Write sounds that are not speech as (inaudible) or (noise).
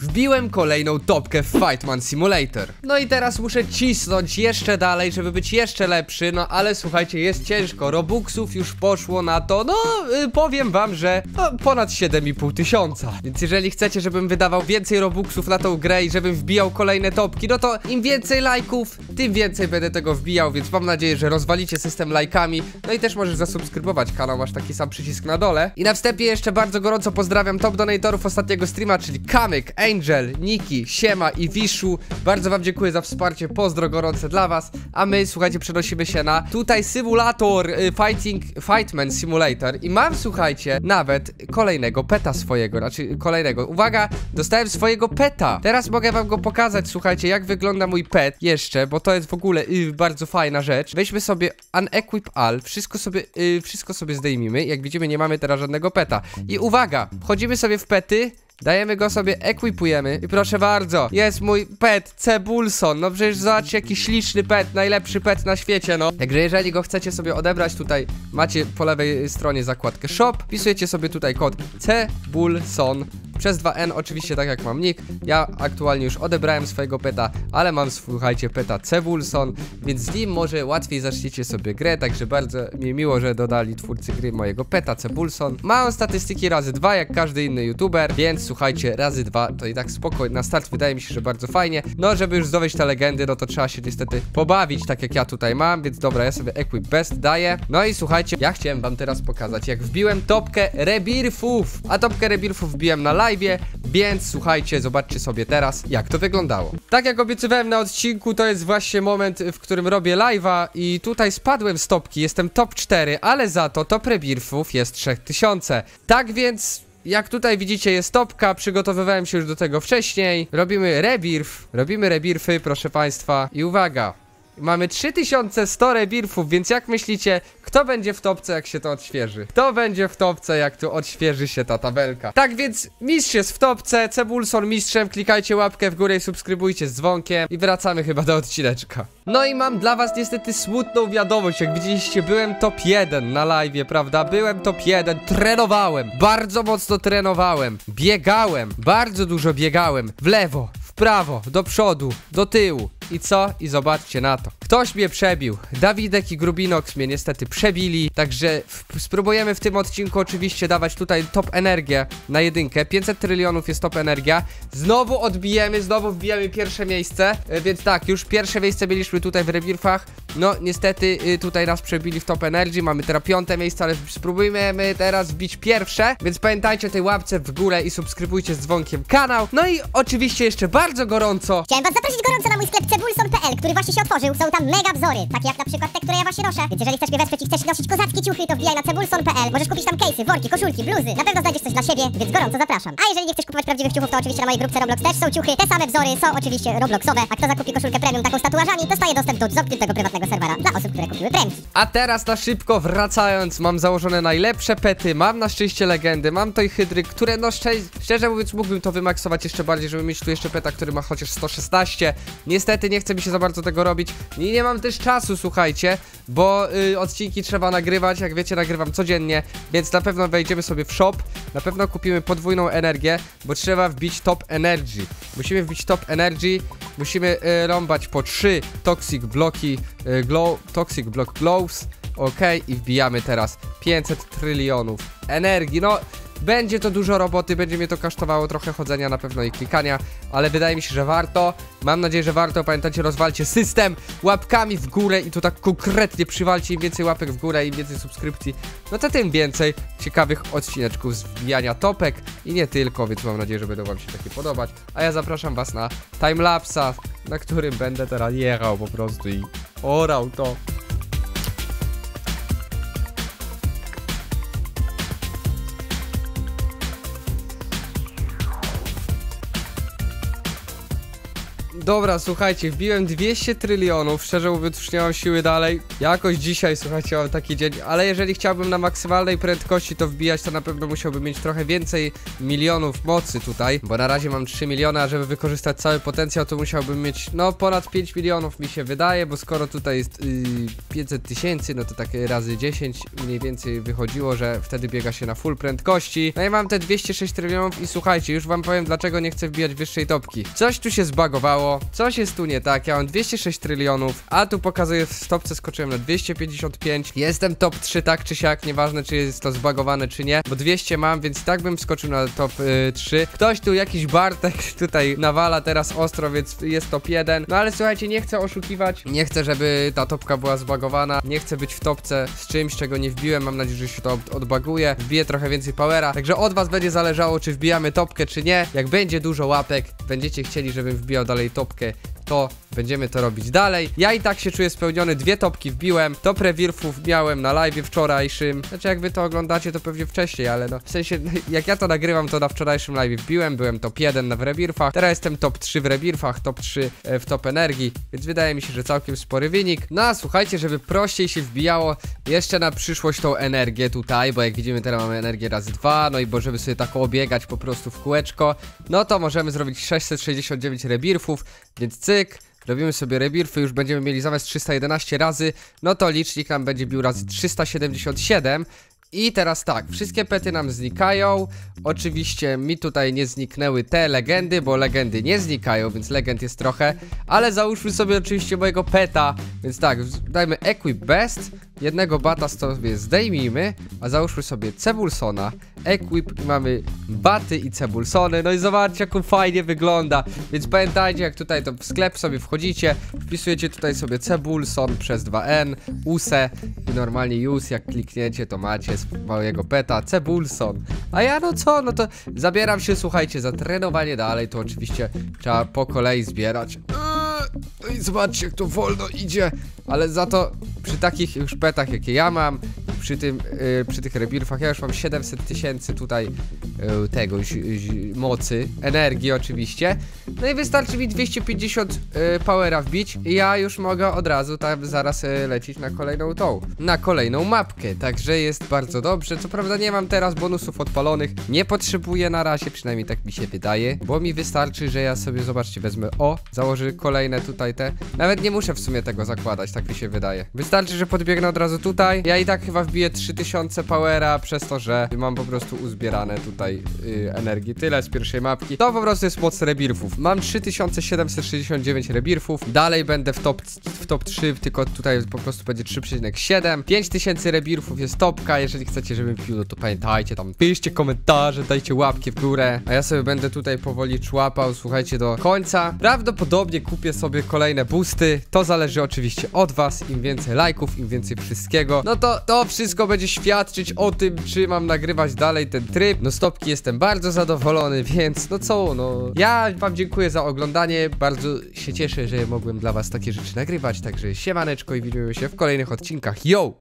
Wbiłem kolejną topkę w Fightman Simulator. No i teraz muszę cisnąć jeszcze dalej, żeby być jeszcze lepszy, no ale słuchajcie, jest ciężko. Robuxów już poszło na to, no y, powiem wam, że no, ponad 7,5 tysiąca. Więc jeżeli chcecie, żebym wydawał więcej Robuxów na tą grę i żebym wbijał kolejne topki, no to im więcej lajków, tym więcej będę tego wbijał, więc mam nadzieję, że rozwalicie system lajkami. No i też możesz zasubskrybować kanał, masz taki sam przycisk na dole. I na wstępie jeszcze bardzo gorąco pozdrawiam top donatorów ostatniego streama, czyli Kamyk, Angel, Niki, Siema i Wiszu. Bardzo wam dziękuję za wsparcie, pozdro gorące dla was. A my, słuchajcie, przenosimy się na tutaj symulator y, Fighting, Fightman Simulator i mam, słuchajcie, nawet kolejnego peta swojego, znaczy kolejnego. Uwaga, dostałem swojego peta. Teraz mogę wam go pokazać, słuchajcie, jak wygląda mój pet jeszcze, bo to jest w ogóle y, bardzo fajna rzecz. Weźmy sobie Unequip All, wszystko sobie, y, wszystko sobie zdejmijmy. Jak widzimy, nie mamy teraz żadnego peta. I uwaga, wchodzimy sobie w pety. Dajemy go sobie, ekwipujemy. I proszę bardzo, jest mój pet Cebulson, no przecież zobaczcie jaki śliczny pet, najlepszy pet na świecie, no. Także jeżeli go chcecie sobie odebrać tutaj, macie po lewej stronie zakładkę shop, wpisujecie sobie tutaj kod Cebulson przez 2N oczywiście tak jak mam nick, ja aktualnie już odebrałem swojego peta, ale mam słuchajcie peta Cebulson, więc z nim może łatwiej zaczniecie sobie grę, także bardzo mi miło, że dodali twórcy gry mojego peta Cebulson. Ma on statystyki razy dwa jak każdy inny youtuber, więc słuchajcie, razy dwa to i tak spokojnie, na start wydaje mi się, że bardzo fajnie. No, żeby już zdobyć te legendy, no to trzeba się niestety pobawić, tak jak ja tutaj mam, więc dobra, ja sobie Equip Best daję. No i słuchajcie, ja chciałem wam teraz pokazać, jak wbiłem topkę rebirfów, a topkę rebirfów wbiłem na live, więc słuchajcie, zobaczcie sobie teraz, jak to wyglądało. Tak jak obiecywałem na odcinku, to jest właśnie moment, w którym robię live'a i tutaj spadłem z topki, jestem top 4, ale za to top rebirfów jest 3000. Tak więc jak tutaj widzicie jest topka, przygotowywałem się już do tego wcześniej. Robimy rebirth, robimy rebirfy, proszę państwa. I uwaga, mamy 3100 rebirfów, więc jak myślicie, kto będzie w topce jak się to odświeży? Kto będzie w topce jak tu odświeży się ta tabelka? Tak więc mistrz jest w topce, Cebulson mistrzem, klikajcie łapkę w górę i subskrybujcie z dzwonkiem i wracamy chyba do odcineczka. No i mam dla was niestety smutną wiadomość, jak widzieliście byłem top 1 na live, prawda? Byłem top 1, trenowałem, bardzo mocno trenowałem, biegałem, bardzo dużo biegałem, w lewo, w prawo, do przodu, do tyłu. I co? I zobaczcie na to. Ktoś mnie przebił. Dawidek i Grubinox mnie niestety przebili. Także spróbujemy w tym odcinku oczywiście dawać tutaj top energię na jedynkę. 500 trylionów jest top energia. Znowu odbijemy, znowu wbijamy pierwsze miejsce. E, więc tak, już pierwsze miejsce mieliśmy tutaj w rebirfach. No niestety y, tutaj nas przebili w top energy. Mamy teraz piąte miejsce, ale spróbujmy teraz wbić pierwsze. Więc pamiętajcie o tej łapce w górę i subskrybujcie z dzwonkiem kanał. No i oczywiście jeszcze bardzo gorąco Chciałem was zaprosić gorąco na mój sklep cebulson.pl, który właśnie się otworzył. Są tam mega wzory, takie jak na przykład te, które ja właśnie noszę. Więc jeżeli chcesz mnie wesprzeć i chcesz nosić kozackie ciuchy, to wbijaj na cebulson.pl. Możesz kupić tam case'y, worki, koszulki, bluzy. Na pewno znajdziesz coś dla siebie, więc gorąco zapraszam. A jeżeli nie chcesz kupować prawdziwych ciuchów, to oczywiście na mojej grupce Roblox też są ciuchy. Te same wzory są oczywiście Robloxowe. A kto zakupi koszulkę premium taką z tatuażami, dostaje dostęp do zamkniętego prywatnego serwera dla osób, które kupiły premium. A teraz na szybko wracając, mam założone najlepsze pety, mam na szczęście legendy, mam to i hydry, które no szczerze mówiąc mógłbym to wymaksować jeszcze bardziej, żeby mieć tu jeszcze peta, który ma chociaż 116. Niestety nie mi się bardzo tego robić. I nie mam też czasu, słuchajcie, bo y, odcinki trzeba nagrywać, jak wiecie nagrywam codziennie, więc na pewno wejdziemy sobie w shop, na pewno kupimy podwójną energię, bo trzeba wbić top energy. Musimy wbić top energy, musimy y, rąbać po 3 toxic bloki, y, glow, toxic block glows, ok, i wbijamy teraz 500 trylionów energii, no... Będzie to dużo roboty, będzie mnie to kosztowało trochę chodzenia na pewno i klikania, ale wydaje mi się, że warto. Mam nadzieję, że warto. Pamiętajcie, rozwalcie system łapkami w górę i to tak konkretnie przywalcie. Im więcej łapek w górę, im więcej subskrypcji, no to tym więcej ciekawych odcineczków z topek i nie tylko, więc mam nadzieję, że będą wam się takie podobać. A ja zapraszam was na timelapsa, na którym będę teraz jechał po prostu i orał to. Dobra, słuchajcie, wbiłem 200 trylionów, szczerze mówiąc już nie mam siły dalej. Jakoś dzisiaj, słuchajcie, mam taki dzień, ale jeżeli chciałbym na maksymalnej prędkości to wbijać, to na pewno musiałbym mieć trochę więcej milionów mocy tutaj, bo na razie mam 3 miliony, a żeby wykorzystać cały potencjał, to musiałbym mieć, no, ponad 5 milionów mi się wydaje, bo skoro tutaj jest yy, 500 tysięcy, no to takie razy 10 mniej więcej wychodziło, że wtedy biega się na full prędkości. No i mam te 206 trylionów i słuchajcie, już wam powiem dlaczego nie chcę wbijać wyższej topki. Coś tu się zbagowało, coś jest tu nie tak, ja mam 206 trylionów, a tu pokazuję w stopce skoczyłem na 255. Jestem top 3 tak czy siak, nieważne czy jest to zbagowane czy nie, bo 200 mam, więc tak bym skoczył na top y, 3. Ktoś tu, jakiś Bartek (laughs) tutaj nawala teraz ostro, więc jest top 1. No ale słuchajcie, nie chcę oszukiwać, nie chcę, żeby ta topka była zbagowana, nie chcę być w topce z czymś, czego nie wbiłem, mam nadzieję, że się to od- odbaguje, wbiję trochę więcej powera, także od was będzie zależało, czy wbijamy topkę, czy nie. Jak będzie dużo łapek, będziecie chcieli, żebym wbijał dalej topkę, stopkę to będziemy to robić dalej. Ja i tak się czuję spełniony, dwie topki wbiłem, top rewirfów miałem na live wczorajszym, znaczy jak wy to oglądacie, to pewnie wcześniej, ale no, w sensie, (laughs) jak ja to nagrywam, to na wczorajszym live wbiłem, byłem top 1 na w rebirfach, teraz jestem top 3 w rebirfach, top 3 e, w top energii, więc wydaje mi się, że całkiem spory wynik. No a słuchajcie, żeby prościej się wbijało jeszcze na przyszłość tą energię tutaj, bo jak widzimy teraz mamy energię razy dwa, no i bo żeby sobie tak obiegać po prostu w kółeczko, no to możemy zrobić 669 rebirfów, więc cyk, Robimy sobie rebirfy, już będziemy mieli zamiast 311 razy, no to licznik nam będzie bił razy 377. I teraz tak, wszystkie pety nam znikają. Oczywiście mi tutaj nie zniknęły te legendy, bo legendy nie znikają, więc legend jest trochę. Ale załóżmy sobie oczywiście mojego peta. Więc tak, dajmy Equip Best. Jednego bata sobie zdejmijmy, a załóżmy sobie Cebulsona. Equip i mamy baty i Cebulsony. No i zobaczcie, jak fajnie wygląda. Więc pamiętajcie, jak tutaj to w sklep sobie wchodzicie, wpisujecie tutaj sobie Cebulson przez 2N, USE i normalnie use, jak klikniecie, to macie z małego peta Cebulson. A ja no co, no to zabieram się, słuchajcie, za trenowanie dalej, to oczywiście trzeba po kolei zbierać. Eee, No i zobaczcie, jak to wolno idzie, ale za to przy takich już petach, jakie ja mam, przy tym, yy, przy tych rebirfach, ja już mam 700 tysięcy tutaj yy, tego zi- mocy, energii oczywiście. No i wystarczy mi 250 yy, powera wbić i ja już mogę od razu tam zaraz yy, lecieć na kolejną tą, na kolejną mapkę, także jest bardzo dobrze. Co prawda nie mam teraz bonusów odpalonych, nie potrzebuję na razie, przynajmniej tak mi się wydaje, bo mi wystarczy, że ja sobie, zobaczcie, wezmę, o, założę kolejne tutaj te, nawet nie muszę w sumie tego zakładać, tak mi się wydaje. Wystarczy, że podbiegnę od razu tutaj, ja i tak chyba wbiję 3000 powera przez to, że mam po prostu uzbierane tutaj yy, energii. Tyle z pierwszej mapki. To po prostu jest moc rebirfów. Mam 3769 rebirfów, dalej będę w top, w top 3, tylko tutaj po prostu będzie 3,7. 5000 rebirfów jest topka, jeżeli chcecie, żebym pił, no to pamiętajcie, tam. Piszcie komentarze, dajcie łapki w górę, a ja sobie będę tutaj powoli człapał, słuchajcie, do końca. Prawdopodobnie kupię sobie kolejne boosty, to zależy oczywiście od was, im więcej lajków, im więcej wszystkiego, no to to wszystko będzie świadczyć o tym, czy mam nagrywać dalej ten tryb. No stopki jestem bardzo zadowolony, więc no co, no. Ja wam dziękuję za oglądanie, bardzo się cieszę, że mogłem dla was takie rzeczy nagrywać, także siemaneczko i widzimy się w kolejnych odcinkach, yo!